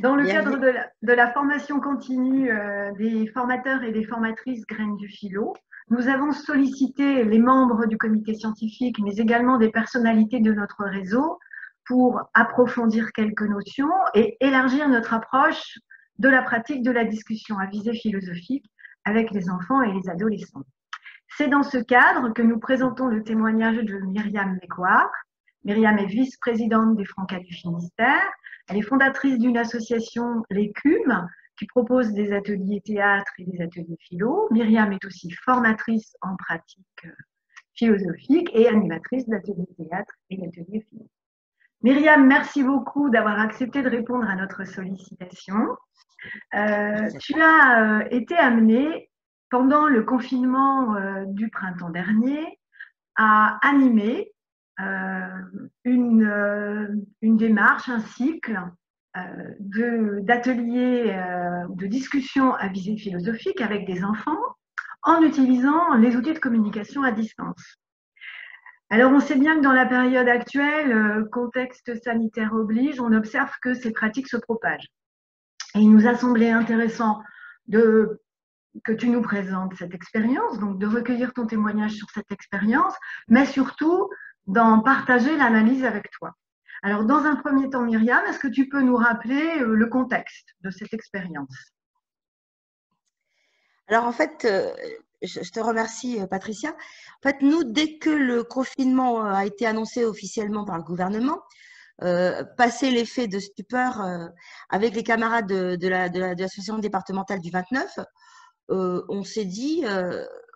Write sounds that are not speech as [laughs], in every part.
Dans le cadre de la, de la, formation continue euh, des formateurs et des formatrices graines du philo, nous avons sollicité les membres du comité scientifique, mais également des personnalités de notre réseau pour approfondir quelques notions et élargir notre approche de la pratique de la discussion à visée philosophique avec les enfants et les adolescents. C'est dans ce cadre que nous présentons le témoignage de Myriam Mécoire. Myriam est vice-présidente des Francas du Finistère. Elle est fondatrice d'une association, l'ECUM, qui propose des ateliers théâtre et des ateliers philo. Myriam est aussi formatrice en pratique euh, philosophique et animatrice d'ateliers théâtre et d'ateliers philo. Myriam, merci beaucoup d'avoir accepté de répondre à notre sollicitation. Euh, tu as euh, été amenée pendant le confinement euh, du printemps dernier à animer une, une, démarche, un cycle d'ateliers, de, de discussions à visée philosophique avec des enfants en utilisant les outils de communication à distance. Alors, on sait bien que dans la période actuelle, euh, contexte sanitaire oblige, on observe que ces pratiques se propagent. Et il nous a semblé intéressant que tu nous présentes cette expérience, donc de recueillir ton témoignage sur cette expérience, mais surtout d'en partager l'analyse avec toi. Alors, dans un premier temps, Myriam, est-ce que tu peux nous rappeler euh, le contexte de cette expérience? Alors, en fait, euh, je, te remercie, euh, Patricia. En fait, nous, dès que le confinement a été annoncé officiellement par le gouvernement, euh, passé l'effet de stupeur avec les camarades de, l'association départementale du 29, on s'est dit,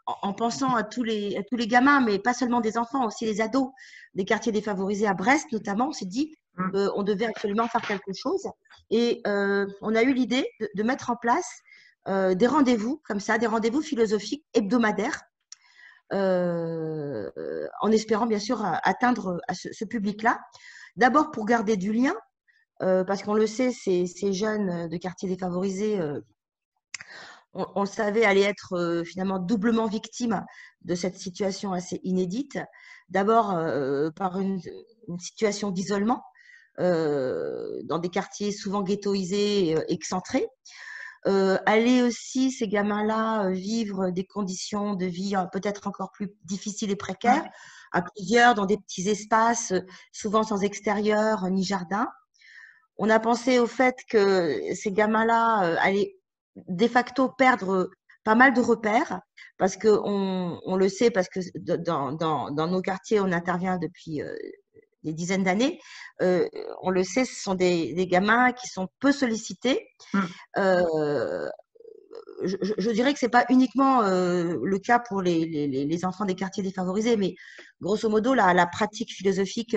en, pensant à tous, les, à tous les gamins, mais pas seulement des enfants, aussi les ados des quartiers défavorisés à Brest notamment, on s'est dit, mmh. on devait absolument faire quelque chose. Et on a eu l'idée de, mettre en place euh, des rendez-vous comme ça, des rendez-vous philosophiques hebdomadaires, euh, en espérant bien sûr atteindre ce, public-là. D'abord pour garder du lien, euh, parce qu'on le sait, ces, jeunes de quartiers défavorisés, on, le savait, allaient être finalement doublement victimes de cette situation assez inédite. D'abord par une, une situation d'isolement dans des quartiers souvent ghettoisés, excentrés. Euh, aller aussi, ces gamins-là, euh, vivre des conditions de vie euh, peut-être encore plus difficiles et précaires, à plusieurs, dans des petits espaces, souvent sans extérieur ni jardin. On a pensé au fait que ces gamins-là allaient de facto perdre pas mal de repères, parce qu'on on le sait, parce que dans, dans, dans, nos quartiers, on intervient depuis des dizaines d'années, euh, on le sait, ce sont des, gamins qui sont peu sollicités. Mmh. Euh, je, dirais que ce n'est pas uniquement euh, le cas pour les, enfants des quartiers défavorisés, mais grosso modo, la, la pratique philosophique,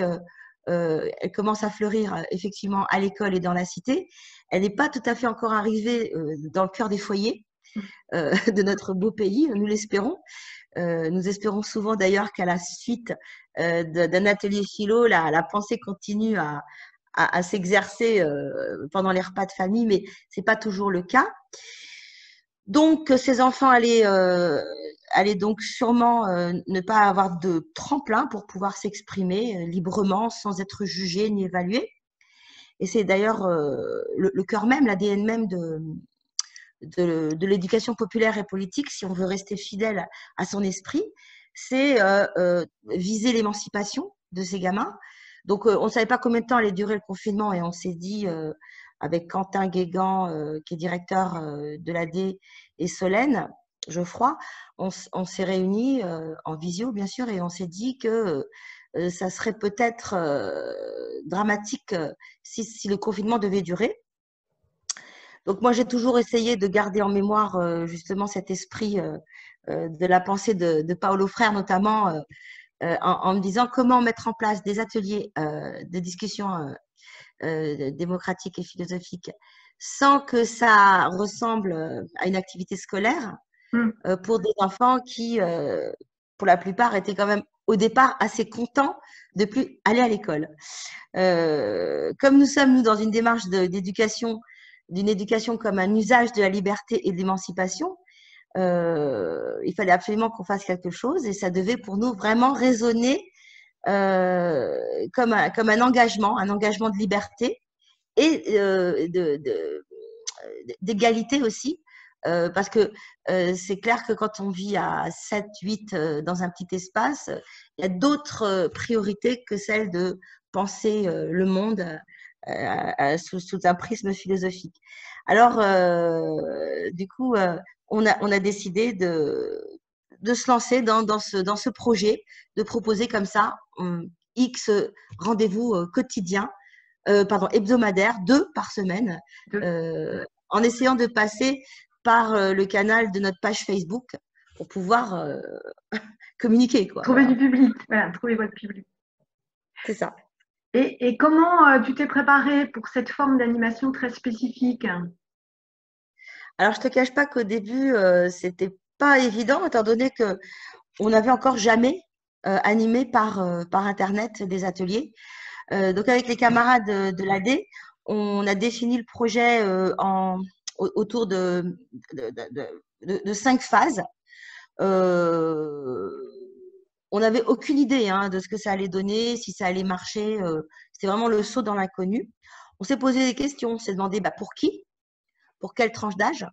elle commence à fleurir effectivement à l'école et dans la cité. Elle n'est pas tout à fait encore arrivée dans le cœur des foyers [laughs] de notre beau pays, nous l'espérons. nous espérons souvent d'ailleurs qu'à la suite euh, d'un atelier philo, la, pensée continue à, à, s'exercer euh, pendant les repas de famille, mais ce n'est pas toujours le cas. Donc, ces enfants allaient, euh, allaient donc sûrement ne pas avoir de tremplin pour pouvoir s'exprimer librement sans être jugés ni évalués. Et c'est d'ailleurs le, cœur même, l'ADN même de, de, de l'éducation populaire et politique, si on veut rester fidèle à son esprit, c'est euh, euh, viser l'émancipation de ces gamins. Donc, euh, on ne savait pas combien de temps allait durer le confinement et on s'est dit, avec Quentin Guégan, qui est directeur de l'AD, et Solène Geoffroy, on, on s'est réunis en visio, bien sûr, et on s'est dit que ça serait peut-être dramatique si, le confinement devait durer. Donc moi, j'ai toujours essayé de garder en mémoire justement cet esprit euh, de la pensée de, Paolo Frère, notamment euh, euh, en, me disant comment mettre en place des ateliers de discussion démocratique et philosophique sans que ça ressemble à une activité scolaire hmm. pour des enfants qui, pour la plupart, étaient quand même au départ assez contents de plus aller à l'école. comme nous sommes, nous, dans une démarche d'éducation, d'une éducation comme un usage de la liberté et de l'émancipation, euh, il fallait absolument qu'on fasse quelque chose et ça devait pour nous vraiment résonner euh, comme, un, comme un engagement, un engagement de liberté et d'égalité aussi. Parce que c'est clair que quand on vit à 7, 8 dans un petit espace, il y a d'autres priorités que celle de penser le monde sous, sous, un prisme philosophique. Alors, du coup, on a, on a décidé de, de se lancer dans, dans, ce, dans ce projet, de proposer comme ça X rendez-vous euh, quotidiens, euh, pardon, hebdomadaires, deux par semaine, euh, en essayant de passer par le canal de notre page Facebook pour pouvoir [laughs] communiquer. Quoi. Trouver du public, voilà, trouver votre public. C'est ça. Et, et comment tu t'es préparé pour cette forme d'animation très spécifique? Alors, je ne te cache pas qu'au début, c'était pas évident, étant donné que on n'avait encore jamais euh, animé par, euh, par Internet des ateliers. Euh, donc, avec les camarades de, l'AD, on a défini le projet en, autour de, cinq phases. on n'avait aucune idée hein, de ce que ça allait donner, si ça allait marcher. C'était vraiment le saut dans l'inconnu. On s'est posé des questions, on s'est demandé bah, pour qui, pour quelle tranche d'âge,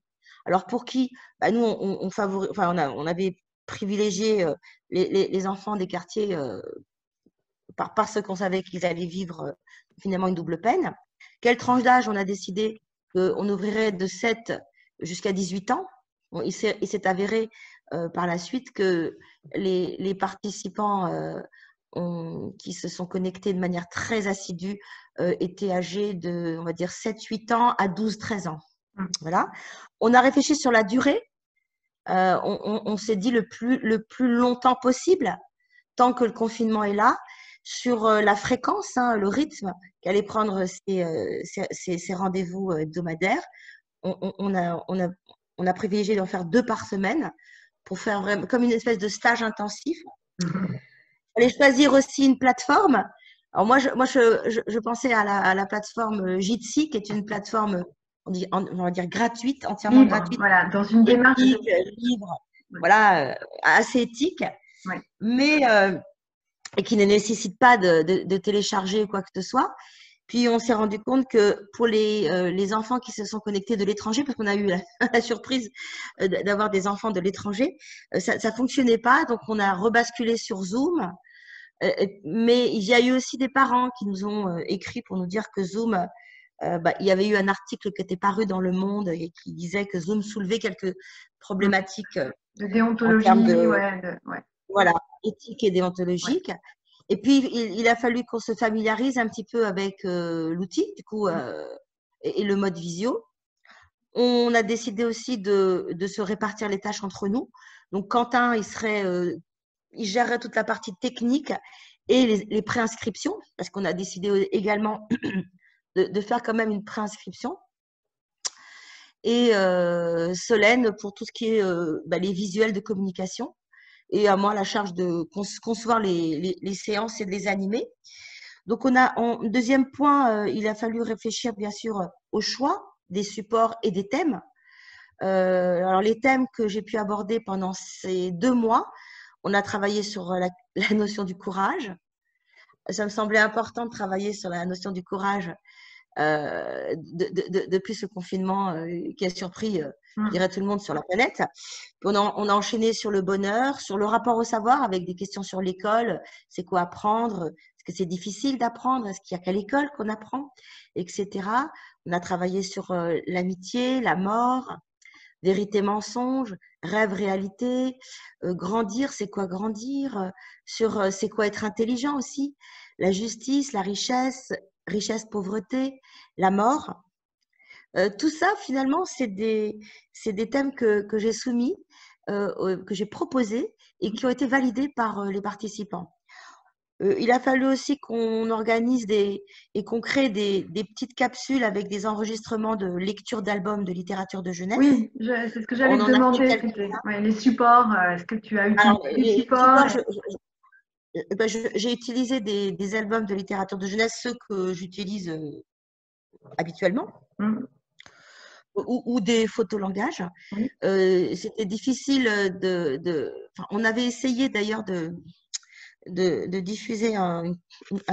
alors pour qui? Bah, Nous, on, avait privilégié euh, les, enfants des quartiers euh, parce qu'on savait qu'ils allaient vivre euh, finalement une double peine. Quelle tranche d'âge On a décidé? Qu'on ouvrirait de 7 jusqu'à 18 ans. il s'est avéré par la suite que les, participants qui se sont connectés de manière très assidue étaient âgés de, on va dire, 7-8 ans à 12-13 ans. Mmh. Voilà. On a réfléchi sur la durée. Euh, on, s'est dit le plus, le plus longtemps possible, tant que le confinement est là, sur euh, la fréquence, hein, le rythme qu'allait prendre ces, euh, rendez-vous hebdomadaires. On, a, on, a, on a privilégié d'en faire deux par semaine pour faire vraiment, comme une espèce de stage intensif. Mmh. Il fallait choisir aussi une plateforme. Alors moi, je, moi, je, je, pensais à la, à la, plateforme Jitsi, qui est une plateforme on, va dire gratuite, entièrement gratuite. Voilà, dans une démarche libre, voilà, euh, assez éthique, mais euh, et qui ne nécessite pas de, télécharger quoi que ce soit. Puis on s'est rendu compte que pour les, euh, les, enfants qui se sont connectés de l'étranger, parce qu'on a eu la, [laughs] surprise d'avoir des enfants de l'étranger, ça ne fonctionnait pas. Donc on a rebasculé sur Zoom. mais il y a eu aussi des parents qui nous ont écrit pour nous dire que Zoom euh, bah, il y avait eu un article qui était paru dans Le Monde et qui disait que Zoom soulevait quelques problématiques euh, de déontologie, de, voilà, éthique et déontologique. Et puis, il, a fallu qu'on se familiarise un petit peu avec euh, l'outil, du coup, et, le mode visio. On a décidé aussi de, de, se répartir les tâches entre nous. Donc, Quentin, il serait, il gérerait toute la partie technique et les, les préinscriptions, parce qu'on a décidé également de, faire quand même une préinscription. Et euh, Solène pour tout ce qui est euh, bah, les visuels de communication. Et à moi la charge de concevoir les, séances et de les animer. Donc, on a en deuxième point, euh, il a fallu réfléchir bien sûr au choix des supports et des thèmes. alors, les thèmes que j'ai pu aborder pendant ces deux mois, on a travaillé sur [laughs] la, notion du courage. Ça me semblait important de travailler sur la notion du courage euh, depuis ce confinement euh, qui a surpris, euh, je mmh. dirais, tout le monde sur la planète. On a, on a, enchaîné sur le bonheur, sur le rapport au savoir, avec des questions sur l'école. C'est quoi apprendre? Est-ce que c'est difficile d'apprendre? Est-ce qu'il n'y a qu'à l'école qu'on apprend? Etc. On a travaillé sur l'amitié, la mort, vérité, mensonge, rêve, réalité, grandir, c'est quoi grandir, sur c'est quoi être intelligent aussi, la justice, la richesse, richesse, pauvreté, la mort. Euh, tout ça, finalement, c'est des, des, thèmes que, que j'ai soumis, euh, que j'ai proposés et qui ont été validés par euh, les participants. il a fallu aussi qu'on organise des, et qu'on crée des, des, petites capsules avec des enregistrements de lecture d'albums de littérature de jeunesse. Oui, c'est ce que j'allais te demander. les supports, est-ce que tu as utilisé les, supports, bah, j'ai utilisé des, albums de littérature de jeunesse, ceux que j'utilise euh, habituellement, mmh. ou, des photolangages. Euh, C'était difficile de, on avait essayé d'ailleurs de, de, diffuser un,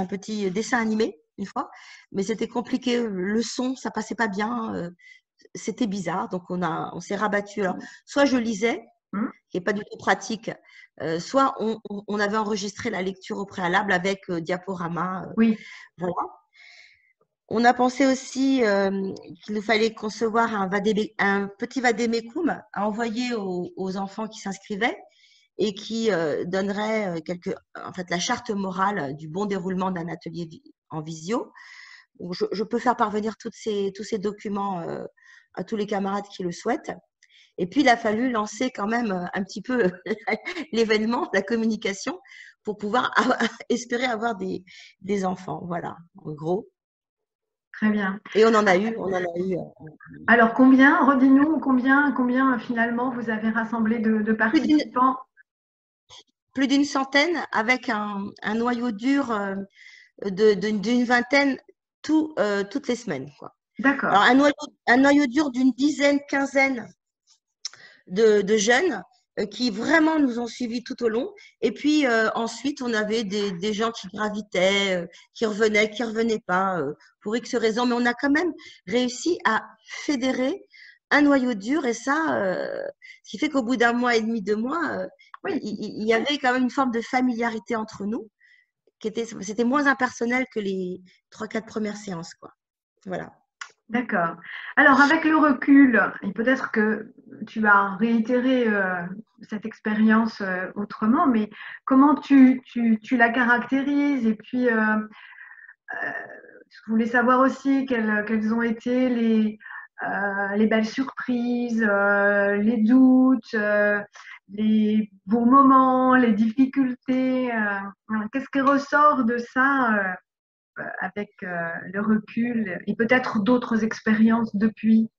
petit dessin animé une fois, mais c'était compliqué. Le son, ça passait pas bien. c'était bizarre. Donc, on, a, on s'est rabattu. Alors, soit je lisais, mmh. qui n'est pas du tout pratique, soit on, avait enregistré la lecture au préalable avec diaporama. oui. Voilà. On a pensé aussi qu'il nous fallait concevoir un, un petit vadémécum à envoyer aux, enfants qui s'inscrivaient et qui donnerait quelque, en fait, la charte morale du bon déroulement d'un atelier en visio. Je, peux faire parvenir toutes ces, tous ces documents à tous les camarades qui le souhaitent. Et puis, il a fallu lancer quand même un petit peu [laughs] l'événement, la communication, pour pouvoir [laughs] espérer avoir des, des enfants. Voilà, en gros. Très bien. Et on en a eu, on en a eu. Euh, Alors combien, redis-nous, combien, combien finalement vous avez rassemblé de, participants? Plus d'une centaine, avec un, noyau dur euh, d'une vingtaine tout, euh, toutes les semaines. D'accord. Alors un noyau, un noyau dur d'une dizaine, quinzaine de, de jeunes euh, qui vraiment nous ont suivis tout au long. Et puis euh, ensuite, on avait des, des, gens qui gravitaient, euh, qui revenaient, qui revenaient pas pour X raisons. Mais on a quand même réussi à fédérer un noyau dur. Et ça, ce qui fait qu'au bout d'un mois et demi, deux mois, oui. il, y avait quand même une forme de familiarité entre nous. qui était C'était moins impersonnel que les trois, quatre premières séances. Quoi. Voilà. D'accord. Alors, avec le recul, et peut-être que tu vas réitérer euh, cette expérience euh, autrement, mais comment tu, la caractérises? Et puis, euh, je voulais savoir aussi quelles, ont été les, les belles surprises, les doutes, les bons moments, les difficultés. Qu'est-ce qui ressort de ça avec euh, le recul et peut-être d'autres expériences depuis?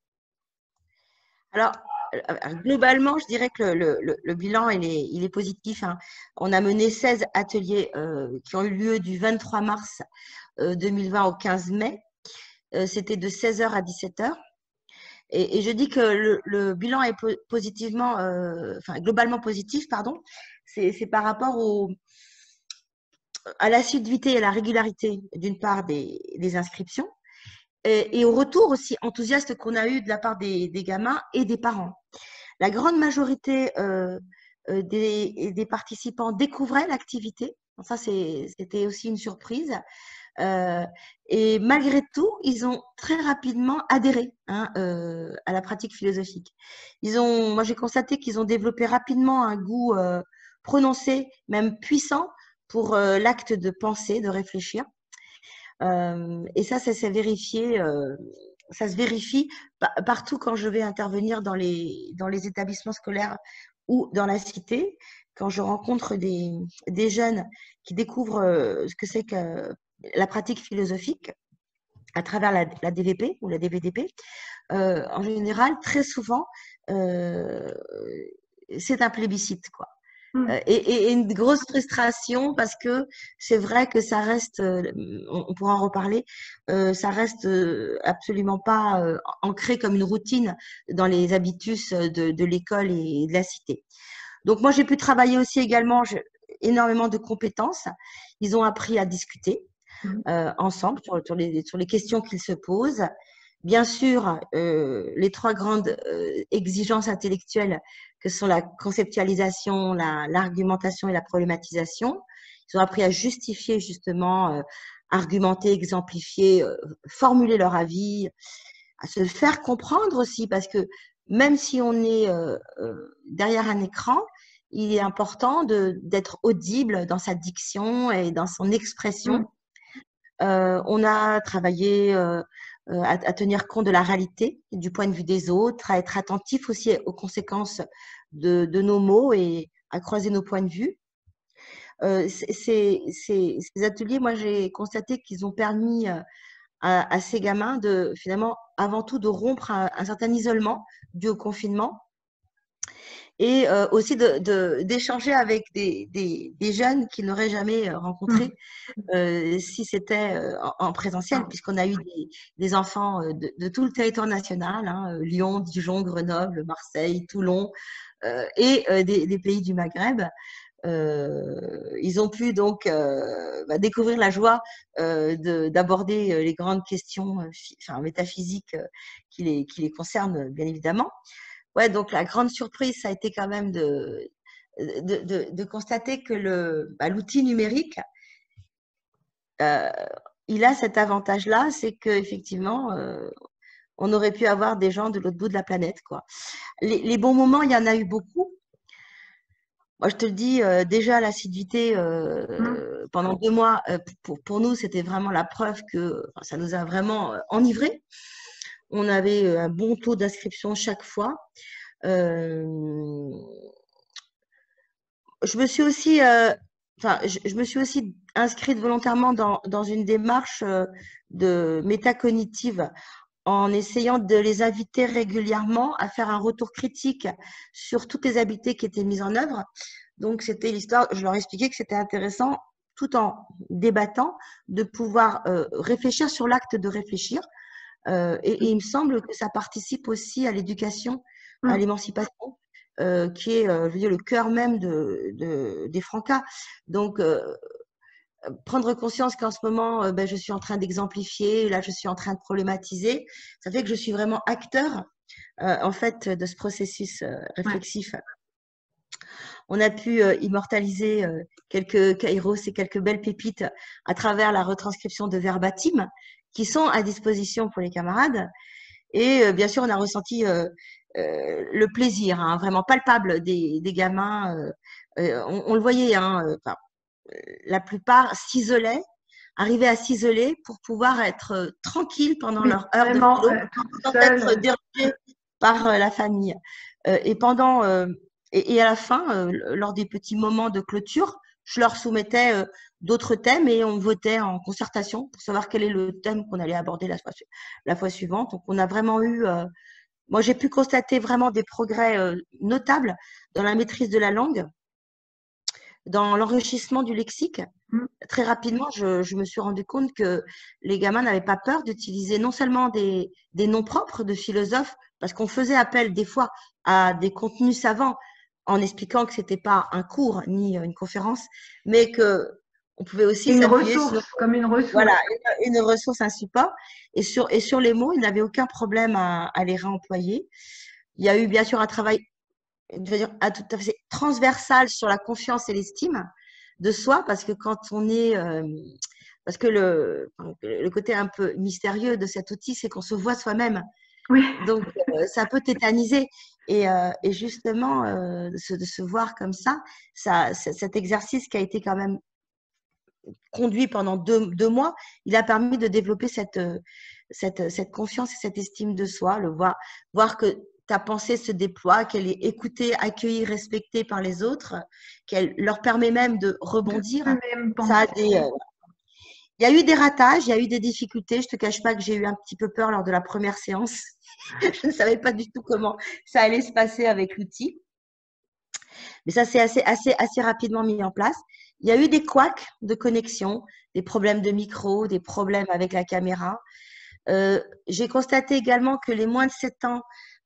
Alors, euh, globalement, je dirais que le, bilan, il est, positif. Hein. On a mené 16 ateliers qui ont eu lieu du 23 mars 2020 au 15 mai. C'était de 16h à 17h. Et, et je dis que le, bilan est positivement, enfin, globalement positif, pardon. C'est par rapport au, à l'assiduité et à la régularité, d'une part, des, inscriptions, et, au retour aussi enthousiaste qu'on a eu de la part des, gamins et des parents. La grande majorité euh, euh, des, participants découvraient l'activité. Ça, c'était aussi une surprise. Euh, et malgré tout, ils ont très rapidement adhéré hein, à la pratique philosophique. Ils ont, moi, j'ai constaté qu'ils ont développé rapidement un goût prononcé, même puissant, pour euh, l'acte de penser, de réfléchir. Euh, et ça, ça s'est vérifié, euh, ça se vérifie partout quand je vais intervenir dans les, établissements scolaires ou dans la cité, quand je rencontre des, jeunes qui découvrent ce que c'est que la pratique philosophique à travers la, la DVP ou la DVDP, en général, très souvent, c'est un plébiscite. Quoi. Mmh. Euh, et, une grosse frustration parce que c'est vrai que ça reste, euh, on pourra en reparler, euh, ça reste absolument pas ancré comme une routine dans les habitus de, l'école et de la cité. Donc moi j'ai pu travailler aussi également énormément de compétences. Ils ont appris à discuter mmh. ensemble sur, les, sur les questions qu'ils se posent. Bien sûr, les trois grandes exigences intellectuelles que sont la conceptualisation, l'argumentation et la problématisation. Ils ont appris à justifier justement, euh, argumenter, exemplifier, euh, formuler leur avis, à se faire comprendre aussi, parce que même si on est euh, derrière un écran, il est important d'être audible dans sa diction et dans son expression. Mmh. On a travaillé euh, à, tenir compte de la réalité, du point de vue des autres, à être attentif aussi aux conséquences de, nos mots et à croiser nos points de vue. Euh, ces, ateliers, moi, j'ai constaté qu'ils ont permis euh, à, ces gamins de finalement, avant tout, de rompre un certain isolement dû au confinement et euh, aussi d'échanger de, avec des, des, jeunes qu'ils n'auraient jamais euh, rencontrés mmh. euh, si c'était en, présentiel, ah. puisqu'on a eu des, enfants de, tout le territoire national, hein, Lyon, Dijon, Grenoble, Marseille, Toulon et des, pays du Maghreb. ils ont pu donc bah, découvrir la joie d'aborder les grandes questions enfin, métaphysiques qui les, qui les concernent, bien évidemment. Ouais, donc la grande surprise, ça a été quand même de, de, de, constater que bah, l'outil numérique, euh, il a cet avantage-là, c'est qu'effectivement, euh, on aurait pu avoir des gens de l'autre bout de la planète. Quoi. Les, bons moments, il y en a eu beaucoup. Moi, je te le dis, euh, déjà, l'assiduité mmh. pendant deux mois, pour, pour, nous, c'était vraiment la preuve que ça nous a vraiment enivrés. On avait un bon taux d'inscription chaque fois je me suis aussi, euh, enfin, je, me suis aussi inscrite volontairement dans, une démarche euh, de métacognitive en essayant de les inviter régulièrement à faire un retour critique sur toutes les habiletés qui étaient mises en œuvre. Donc, c'était l'histoire, je leur expliquais que c'était intéressant, tout en débattant, de pouvoir euh, réfléchir sur l'acte de réfléchir. Et, et, il me semble que ça participe aussi à l'éducation, à mmh. l'émancipation, euh, qui est, euh, je veux dire, le cœur même de, des Francas. Donc, euh, prendre conscience qu'en ce moment, ben, je suis en train d'exemplifier, là, je suis en train de problématiser, ça fait que je suis vraiment acteur, en fait, de ce processus réflexif. On a pu immortaliser quelques kairos et quelques belles pépites à travers la retranscription de verbatim qui sont à disposition pour les camarades. Et bien sûr, on a ressenti euh, le plaisir, hein, vraiment palpable des, gamins. Euh, euh, on, le voyait, hein, la plupart s'isolaient, arrivaient à s'isoler pour pouvoir être tranquilles pendant leur heure de boulot, sans être dérangés par la famille. et pendant et, à la fin, lors des petits moments de clôture, je leur soumettais d'autres thèmes et on votait en concertation pour savoir quel est le thème qu'on allait aborder la fois, la fois suivante. Donc, on a vraiment eu moi, j'ai pu constater vraiment des progrès euh, notables dans la maîtrise de la langue, dans l'enrichissement du lexique. Mm. Très rapidement, je, me suis rendu compte que les gamins n'avaient pas peur d'utiliser non seulement des, noms propres de philosophes, parce qu'on faisait appel des fois à des contenus savants en expliquant que ce n'était pas un cours ni une conférence, mais que on pouvait aussi une ressource, comme une ressource. Voilà, une, ressource, un support. Et sur, et sur les mots, il n'avait aucun problème à, les réemployer. Il y a eu bien sûr un travail, tout à fait transversal sur la confiance et l'estime de soi, parce que quand on est, euh, parce que le, le côté un peu mystérieux de cet outil, c'est qu'on se voit soi-même. Oui. Donc, euh, ça peut tétaniser. Et, euh, et justement, de se, de, se, voir comme ça, ça, cet exercice qui a été quand même conduit pendant deux, mois, il a permis de développer cette, euh, cette, cette, confiance et cette estime de soi, le voir, voir que ta pensée se déploie, qu'elle est écoutée, accueillie, respectée par les autres, qu'elle leur permet même de rebondir. Ça des, euh, il y a eu des ratages, il y a eu des difficultés. Je ne te cache pas que j'ai eu un petit peu peur lors de la première séance. [laughs] je ne savais pas du tout comment ça allait se passer avec l'outil. Mais ça s'est assez, assez, assez rapidement mis en place. Il y a eu des couacs de connexion, des problèmes de micro, des problèmes avec la caméra. Euh, j'ai constaté également que les moins de 7 ans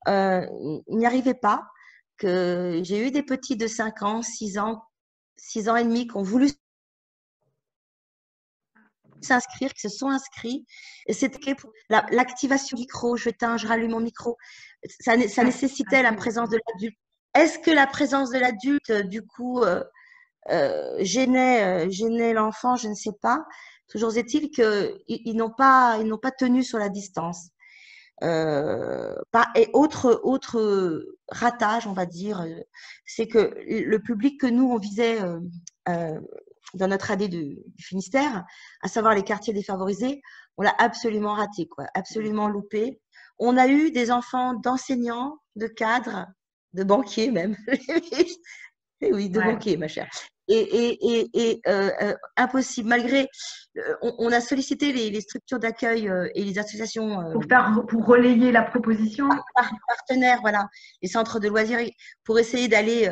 euh, n'y arrivaient pas, que j'ai eu des petits de 5 ans, 6 ans, 6 ans et demi qui ont voulu s'inscrire, qui se sont inscrits. Et c'était pour l'activation micro, je rallume mon micro. Ça, ça nécessitait la présence de l'adulte. Est-ce que la présence de l'adulte, du coup, euh, euh, gênait, euh, gênait l'enfant, je ne sais pas. Toujours est-il qu'ils ils, n'ont pas, ils n'ont pas tenu sur la distance. Euh, et autre, autre ratage, on va dire, c'est que le public que nous, on visait dans notre AD du, Finistère, à savoir les quartiers défavorisés, on l'a absolument raté, quoi, absolument loupé. On a eu des enfants d'enseignants, de cadres, de banquiers même. [laughs] Eh oui, de banquiers, ma chère et, et, euh, euh, impossible. Malgré, euh, on, a sollicité les, structures d'accueil et les associations. pour, faire, pour relayer la proposition? Par, partenaires, voilà, les centres de loisirs, pour essayer d'aller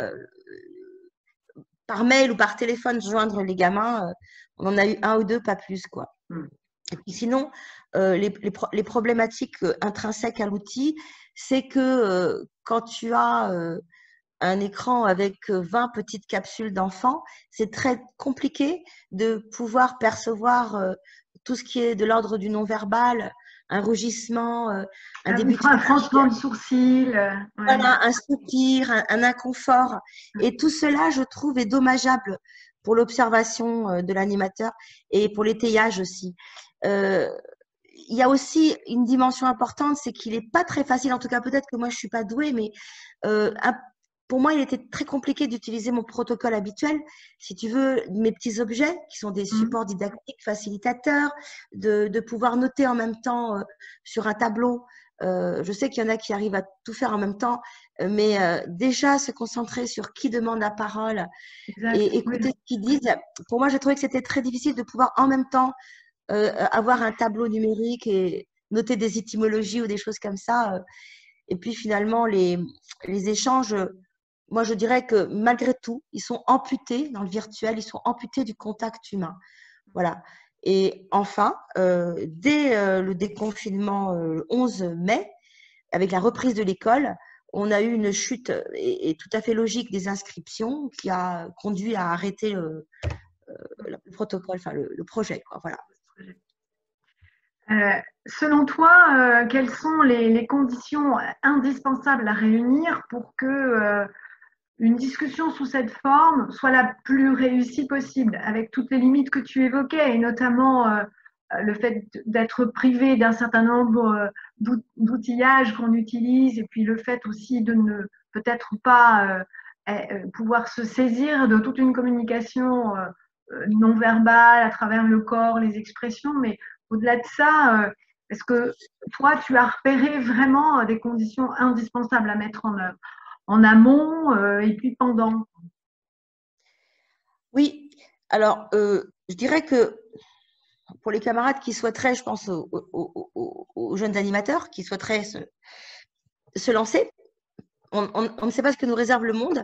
par mail ou par téléphone joindre les gamins. on en a eu un ou deux, pas plus, quoi. Hmm. Et puis sinon, les, les, problématiques intrinsèques à l'outil, c'est que quand tu as un écran avec 20 petites capsules d'enfants, c'est très compliqué de pouvoir percevoir tout ce qui est de l'ordre du non-verbal, un rougissement, un, un début de un froncement de sourcils, voilà, un soupir, un, inconfort. Et tout cela, je trouve, est dommageable pour l'observation de l'animateur et pour l'étayage aussi. Euh, il y a aussi une dimension importante, c'est qu'il n'est pas très facile, en tout cas peut-être que moi je ne suis pas douée, mais euh, pour moi il était très compliqué d'utiliser mon protocole habituel. Si tu veux, mes petits objets qui sont des mmh. supports didactiques facilitateurs, de, pouvoir noter en même temps euh, sur un tableau. Euh, je sais qu'il y en a qui arrivent à tout faire en même temps, mais déjà se concentrer sur qui demande la parole et écouter ce qu'ils disent. Pour moi, j'ai trouvé que c'était très difficile de pouvoir en même temps euh, avoir un tableau numérique et noter des étymologies ou des choses comme ça. Euh, et puis finalement, les, les échanges, moi je dirais que malgré tout, ils sont amputés dans le virtuel, ils sont amputés du contact humain. Voilà. Et enfin, euh, dès le déconfinement le 11 mai, avec la reprise de l'école, on a eu une chute et, tout à fait logique des inscriptions qui a conduit à arrêter le, protocole, enfin le, projet. Voilà. Euh, selon toi, euh, quelles sont les, conditions indispensables à réunir pour que euh, une discussion sous cette forme soit la plus réussie possible, avec toutes les limites que tu évoquais, et notamment le fait d'être privé d'un certain nombre d'outillages qu'on utilise, et puis le fait aussi de ne peut-être pas pouvoir se saisir de toute une communication non verbale à travers le corps, les expressions, mais au-delà de ça, euh, est-ce que toi, tu as repéré vraiment euh, des conditions indispensables à mettre en œuvre, en amont euh, et puis pendant Oui, alors je dirais que pour les camarades qui souhaiteraient, je pense aux, jeunes animateurs qui souhaiteraient se, lancer, on, ne sait pas ce que nous réserve le monde.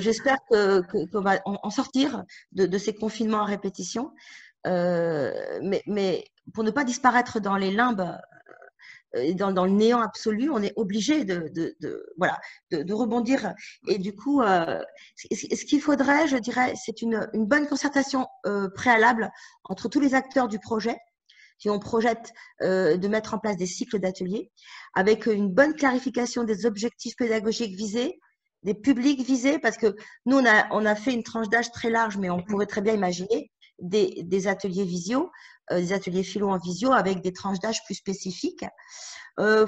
J'espère qu'on va en, sortir de, ces confinements à répétition. mais, pour ne pas disparaître dans les limbes et dans, dans, le néant absolu, on est obligé de, de, de voilà, de, rebondir. Et du coup, euh, ce qu'il faudrait, je dirais, c'est une, une, bonne concertation euh, préalable entre tous les acteurs du projet si on projette euh, de mettre en place des cycles d'ateliers, avec une bonne clarification des objectifs pédagogiques visés, des publics visés, parce que nous, on a, on a fait une tranche d'âge très large, mais on pourrait très bien imaginer des, des ateliers visio euh, des ateliers philo en visio avec des tranches d'âge plus spécifiques. Euh,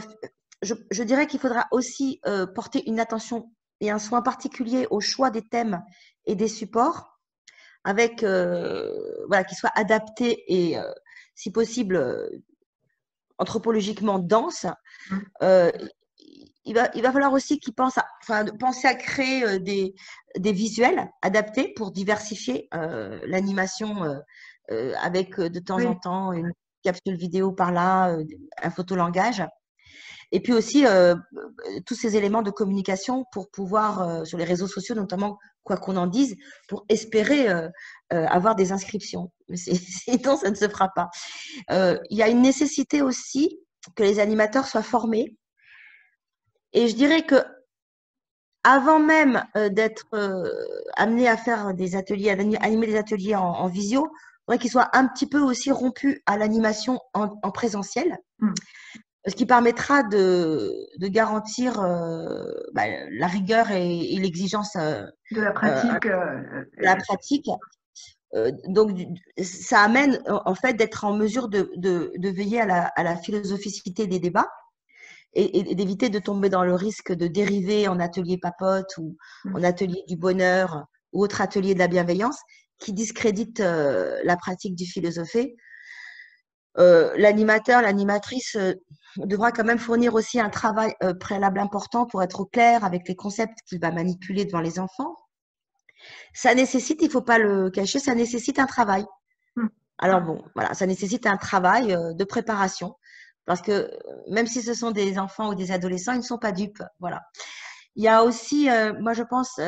je, dirais qu'il faudra aussi euh, porter une attention et un soin particulier au choix des thèmes et des supports, avec voilà, qui soient adaptés et, si possible, anthropologiquement denses. Mmh. il, va, il va falloir aussi qu'ils pensent à, enfin, penser à créer des, des visuels adaptés pour diversifier l'animation euh, avec euh, de temps en temps une capsule vidéo par là, euh, un photolangage. Et puis aussi tous ces éléments de communication pour pouvoir, sur les réseaux sociaux notamment, quoi qu'on en dise, pour espérer avoir des inscriptions. [laughs] Sinon, ça ne se fera pas. Il y a une nécessité aussi que les animateurs soient formés. Et je dirais que avant même d'être amenés à faire des ateliers, à animer des ateliers en visio, faudrait qu'il soit un petit peu aussi rompu à l'animation en, présentiel, hmm. ce qui permettra de, garantir euh, bah, la rigueur et, l'exigence euh, de la pratique. Euh, la pratique. donc, ça amène en fait d'être en mesure de, veiller à la, à la, philosophicité des débats et, d'éviter de tomber dans le risque de dériver en atelier papote ou hmm. en atelier du bonheur ou autre atelier de la bienveillance qui discrédite euh, la pratique du philosophé. Euh, l'animateur, l'animatrice euh, devra quand même fournir aussi un travail préalable important pour être au clair avec les concepts qu'il va manipuler devant les enfants. Ça nécessite, il ne faut pas le cacher, ça nécessite un travail. Hmm. Alors bon, voilà, ça nécessite un travail de préparation parce que même si ce sont des enfants ou des adolescents, ils ne sont pas dupes. Voilà. Il y a aussi, moi je pense,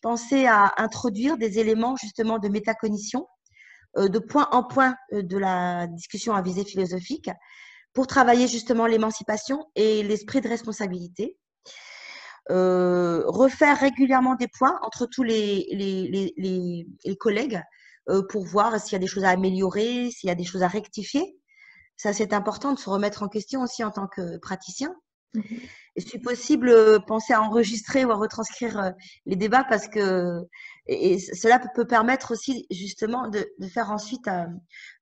penser à introduire des éléments justement de métacognition, euh, de point en point euh, de la discussion à visée philosophique, pour travailler justement l'émancipation et l'esprit de responsabilité. refaire régulièrement des points entre tous les, les, les, les collègues pour voir s'il y a des choses à améliorer, s'il y a des choses à rectifier. Ça, c'est important de se remettre en question aussi en tant que praticien. Et si possible, penser à enregistrer ou à retranscrire les débats parce que et, cela peut permettre aussi justement de, faire ensuite,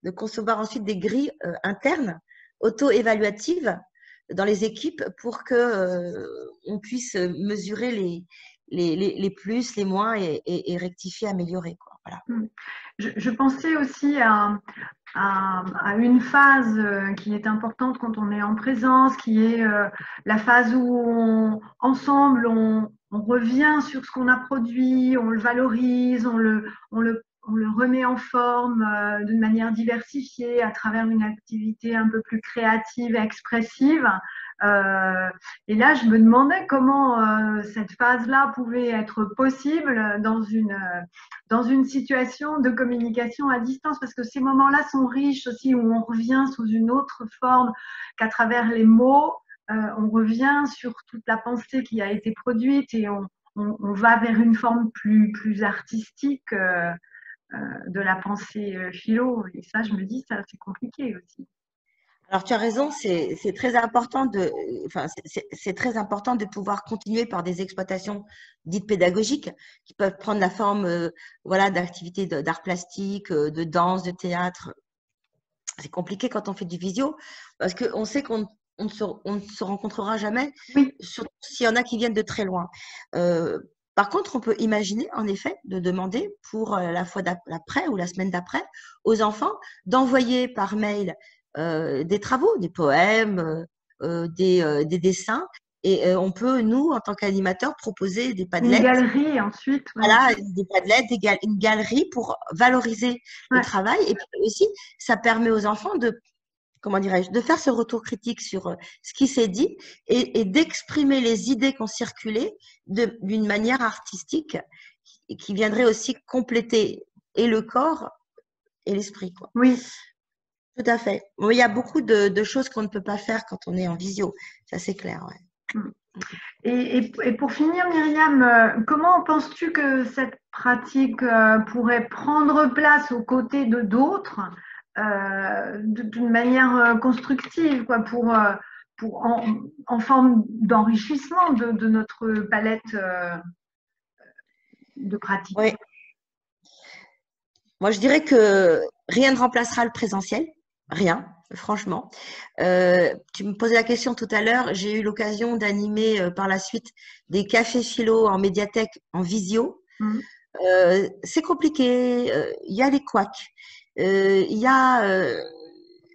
de concevoir ensuite des grilles internes auto-évaluatives dans les équipes pour que puisse mesurer les, les, plus, les moins et, rectifier, améliorer. Mmh. Je, pensais aussi à, une phase euh, qui est importante quand on est en présence, qui est euh, la phase où ensemble on, revient sur ce qu'on a produit, on le valorise, on le remet en forme euh, d'une manière diversifiée à travers une activité un peu plus créative et expressive. Euh, et là, je me demandais comment euh, cette phase-là pouvait être possible dans une, euh, dans une situation de communication à distance, parce que ces moments-là sont riches aussi, où on revient sous une autre forme qu'à travers les mots. on revient sur toute la pensée qui a été produite et on, on, on va vers une forme plus, plus artistique de la pensée philo. Et ça, je me dis, c'est compliqué aussi. Alors tu as raison, c'est très important de, enfin, c'est très important de pouvoir continuer par des exploitations dites pédagogiques qui peuvent prendre la forme, euh, voilà, d'activités d'art plastique, euh, de danse, de théâtre. C'est compliqué quand on fait du visio parce qu'on sait qu'on ne se, rencontrera jamais, surtout s'il y en a qui viennent de très loin. Euh, par contre, on peut imaginer, en effet, de demander pour la fois d'après ou la semaine d'après aux enfants d'envoyer par mail des travaux, des poèmes, euh, euh, des, des, dessins. Et on peut, nous, en tant qu'animateurs, proposer des padlettes. Une galerie ensuite. Voilà, des padlettes, une galerie pour valoriser le travail. Et puis aussi, ça permet aux enfants de comment dirais-je, de faire ce retour critique sur ce qui s'est dit et, d'exprimer les idées qui ont circulé d'une manière artistique qui, viendrait aussi compléter et le corps et l'esprit. Oui. Tout à fait. il y a beaucoup de, choses qu'on ne peut pas faire quand on est en visio. Ça, c'est clair. Mm. Et, pour finir, Myriam, euh, comment penses-tu que cette pratique euh, pourrait prendre place aux côtés de d'autres euh, d'une manière constructive, quoi, pour, pour en, forme d'enrichissement de, de, notre palette de pratiques? Oui. Moi, je dirais que rien ne remplacera le présentiel. Rien, franchement. Euh, tu me posais la question tout à l'heure. J'ai eu l'occasion d'animer euh, par la suite des cafés philo en médiathèque en visio. Mmh. Euh, c'est compliqué. Il y a les couacs. Il y, a,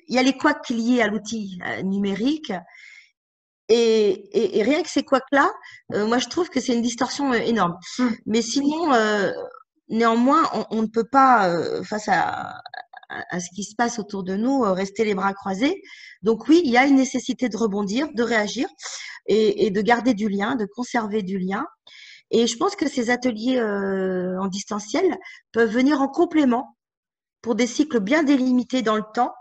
il y a les couacs liés à l'outil numérique. Et, et, rien que ces couacs-là, moi, je trouve que c'est une distorsion énorme. Mmh. Mais sinon, néanmoins, on, on, ne peut pas, face à, à, ce qui se passe autour de nous, euh, rester les bras croisés. Donc oui, il y a une nécessité de rebondir, de réagir et, de garder du lien, de conserver du lien. Et je pense que ces ateliers euh, en distanciel peuvent venir en complément pour des cycles bien délimités dans le temps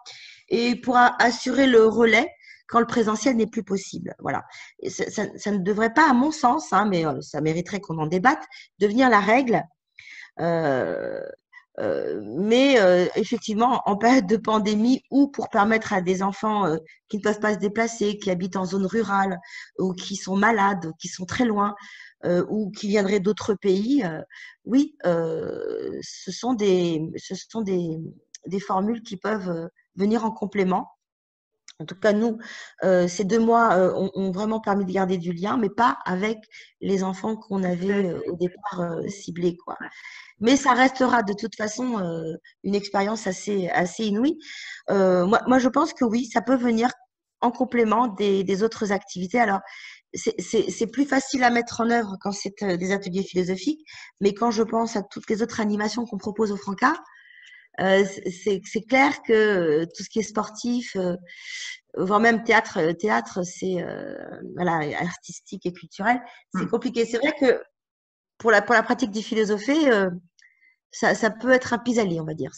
et pour assurer le relais quand le présentiel n'est plus possible. Voilà. ça, ne devrait pas, à mon sens, hein, mais euh, ça mériterait qu'on en débatte, devenir la règle. Mais euh, effectivement, en période de pandémie ou pour permettre à des enfants euh, qui ne peuvent pas se déplacer, qui habitent en zone rurale ou qui sont malades, qui sont très loin ou qui viendraient d'autres pays, oui, ce sont, des, ce sont des, des formules qui peuvent venir en complément. En tout cas, nous, ces deux mois ont, vraiment permis de garder du lien, mais pas avec les enfants qu'on avait au départ ciblés. Quoi mais ça restera de toute façon euh, une expérience assez, assez inouïe. Euh, moi, moi, je pense que oui, ça peut venir en complément des, des autres activités. Alors, c'est plus facile à mettre en œuvre quand c'est euh, des ateliers philosophiques, mais quand je pense à toutes les autres animations qu'on propose au Franca, euh, c'est clair que tout ce qui est sportif, euh, voire même théâtre, théâtre, c'est voilà artistique et culturel, c'est mmh. compliqué. C'est vrai que pour la pour la pratique du philosophie, ça, peut être un pis-aller, on va dire.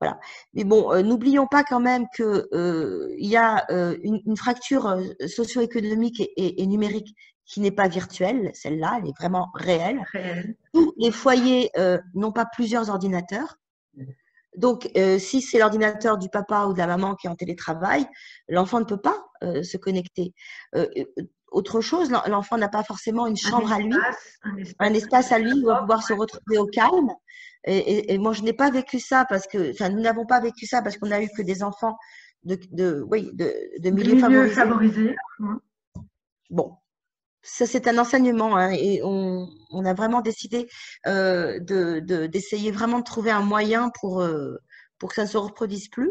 Voilà. Mais bon, euh, n'oublions pas quand même qu'il euh, y a euh, une, fracture socio-économique et, numérique qui n'est pas virtuelle, celle-là, elle est vraiment réelle. Tous les foyers euh, n'ont pas plusieurs ordinateurs. Donc, euh, si c'est l'ordinateur du papa ou de la maman qui est en télétravail, l'enfant ne peut pas euh, se connecter. autre chose, l'enfant n'a pas forcément une chambre à lui, un espace, à lui où il va pouvoir se retrouver au calme. Et, moi, je n'ai pas vécu ça parce que, enfin, nous n'avons pas vécu ça parce qu'on a eu que des enfants de, de oui, de, de milieux, favorisés. Bon, ça c'est un enseignement hein, et on, on, a vraiment décidé euh, d'essayer de, vraiment de trouver un moyen pour, euh, pour que ça ne se reproduise plus.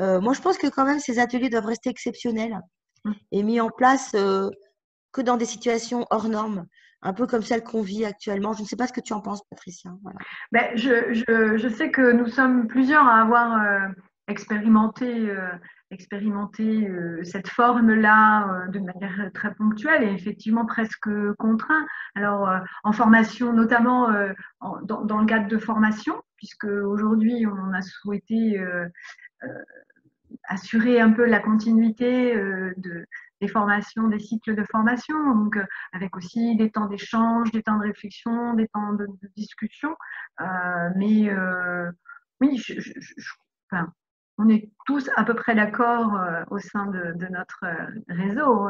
Euh, moi, je pense que quand même ces ateliers doivent rester exceptionnels mmh. et mis en place que dans des situations hors normes un peu comme celle qu'on vit actuellement. Je ne sais pas ce que tu en penses, Patricia. Voilà. Ben, je, je, je, sais que nous sommes plusieurs à avoir expérimenté, euh, expérimenté euh, cette forme-là de manière très ponctuelle et effectivement presque contraint. Alors, en formation, notamment dans, le cadre de formation, puisque aujourd'hui, on a souhaité assurer un peu la continuité de des formations, des cycles de formation, donc euh, avec aussi des temps d'échange, des temps de réflexion, des temps de, discussion. Euh, mais euh, oui, on est tous à peu près d'accord au sein de, notre réseau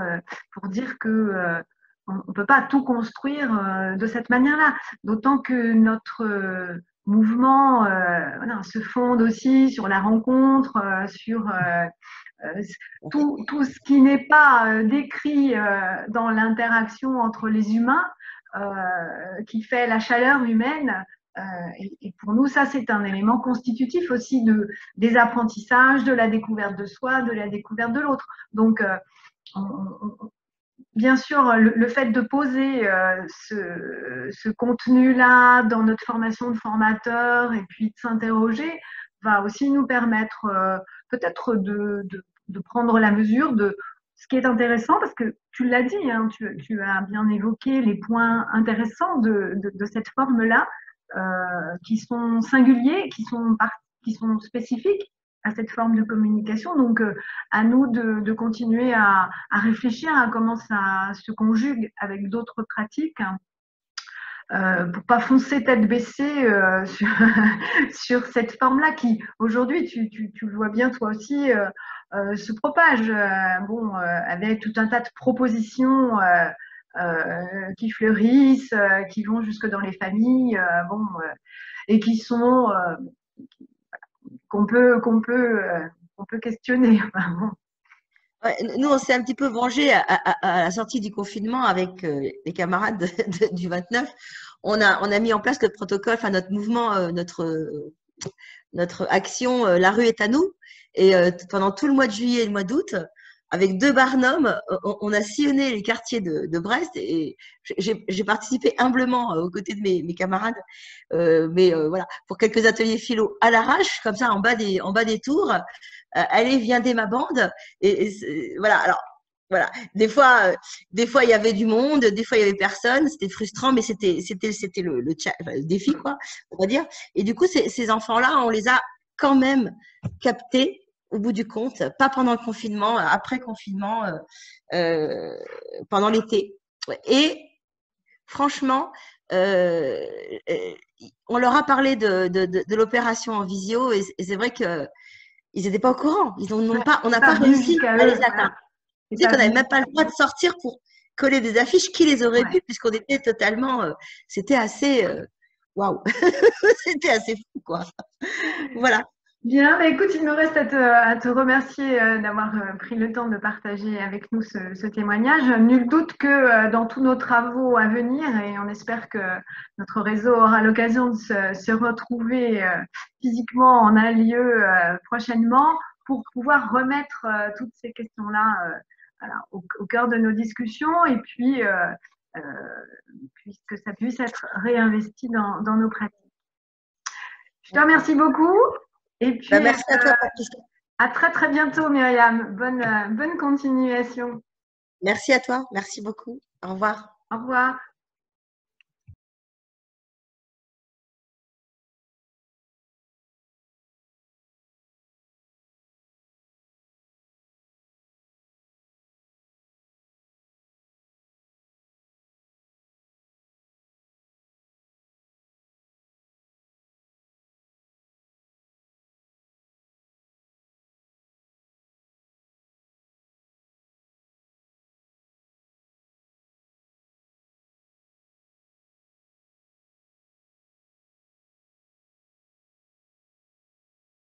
pour dire que on ne peut pas tout construire de cette manière-là, d'autant que notre mouvement se fonde aussi sur la rencontre, sur euh, tout, ce qui n'est pas euh, décrit euh, dans l'interaction entre les humains, qui fait la chaleur humaine, et, pour nous, ça, c'est un élément constitutif aussi de, des apprentissages, de la découverte de soi, de la découverte de l'autre. Donc, bien sûr, le, fait de poser ce, ce contenu-là dans notre formation de formateur et puis de s'interroger va aussi nous permettre peut-être de, de, de prendre la mesure de ce qui est intéressant, parce que tu l'as dit, hein, tu, as bien évoqué les points intéressants de, cette forme-là, euh, qui sont singuliers, qui sont, spécifiques à cette forme de communication. Donc, euh, à nous de, continuer à, réfléchir à comment ça se conjugue avec d'autres pratiques. Hein, euh, pour pas foncer tête baissée euh, [laughs] sur, cette forme-là qui aujourd'hui, tu, tu, le vois bien toi aussi, euh, se propage. bon, avec tout un tas de propositions qui fleurissent, qui vont jusque dans les familles, bon, et qui sont qu'on peut qu'on peut on peut questionner. [laughs] nous, on s'est un petit peu vengé à, la sortie du confinement avec euh, les camarades du 29. On a, on a mis en place le protocole, enfin notre mouvement, euh, notre, notre action euh, La rue est à nous. Et pendant tout le mois de juillet et le mois d'août, avec deux barnums, on, a sillonné les quartiers de, Brest et j'ai participé humblement aux côtés de mes, mes camarades, mais voilà, pour quelques ateliers philo à l'arrache, comme ça en bas des, en bas des tours, euh, allez, viendez ma bande. Et, voilà. Alors, voilà. Des fois, euh, des fois, il y avait du monde, des fois, il y avait personne. C'était frustrant, mais c'était, c'était, c'était le, le, défi, quoi, on va dire. Et du coup, ces, ces enfants-là, on les a quand même captés au bout du compte, pas pendant le confinement, après confinement, euh, pendant l'été. Et franchement, euh, on leur a parlé de, de, de, l'opération en visio et c'est vrai que ils n'étaient pas au courant. Ils ont, pas, on n'a pas réussi à les atteindre. Tu sais qu'on n'avait même pas le droit de sortir pour coller des affiches. Qui les aurait pu Puisqu'on était totalement. Euh, c'était assez. Euh, waouh [laughs] C'était assez fou, quoi. voilà. Bien, bah, écoute, il me reste à te, remercier euh, d'avoir euh, pris le temps de partager avec nous ce, témoignage. Nul doute que euh, dans tous nos travaux à venir, et on espère que notre réseau aura l'occasion de se, retrouver physiquement en un lieu prochainement pour pouvoir remettre toutes ces questions-là au, cœur de nos discussions et puis puisque ça puisse être réinvesti dans nos pratiques. Je te remercie beaucoup. Et puis, bah, merci à toi, euh, À très, très bientôt, Myriam. Bonne, euh, bonne continuation. Merci à toi. Merci beaucoup. Au revoir. Au revoir.